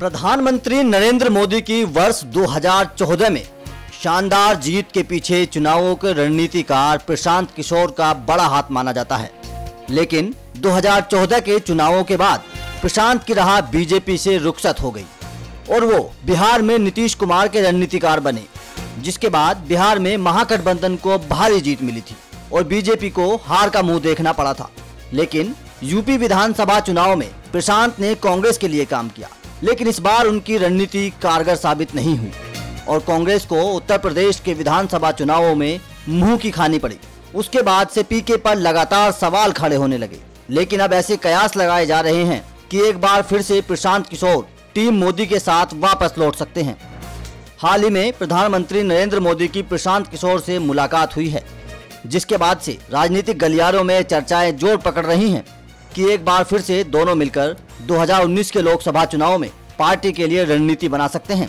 प्रधानमंत्री नरेंद्र मोदी की वर्ष 2014 में शानदार जीत के पीछे चुनावों के रणनीतिकार प्रशांत किशोर का बड़ा हाथ माना जाता है। लेकिन 2014 के चुनावों के बाद प्रशांत की राह बीजेपी से रुखसत हो गई और वो बिहार में नीतीश कुमार के रणनीतिकार बने, जिसके बाद बिहार में महागठबंधन को भारी जीत मिली थी और बीजेपी को हार का मुँह देखना पड़ा था। लेकिन यूपी विधानसभा चुनाव में प्रशांत ने कांग्रेस के लिए काम किया। लेकिन इस बार उनकी रणनीति कारगर साबित नहीं हुई। और कांग्रेस को उत्तर प्रदेश के विधानसभा चुनावों में मुँह की खानी पड़ी। उसके बाद से पीके पर लगातार सवाल खड़े होने लगे। लेकिन अब ऐसे कयास लगाए जा रहे हैं कि एक बार फिर से प्रशांत किशोर टीम मोदी के साथ वापस लौट सकते हैं। हाल ही में प्रधानमंत्री नरेंद्र मोदी की प्रशांत किशोर से मुलाकात हुई है, जिसके बाद से राजनीतिक गलियारों में चर्चाएँ ज़ोर पकड़ रही हैं। कि एक बार फिर से दोनों मिलकर 2019 के लोकसभा चुनाव में पार्टी के लिए रणनीति बना सकते हैं।